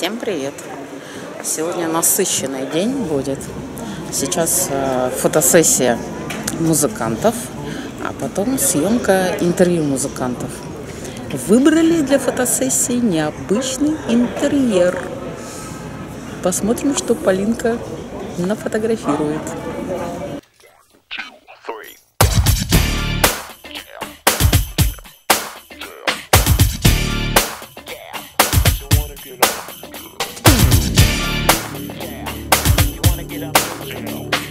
Всем привет! Сегодня насыщенный день будет. Сейчас э, фотосессия музыкантов, а потом съемка интервью музыкантов. Выбрали для фотосессии необычный интерьер. Посмотрим, что Полинка нафотографирует. fucking know.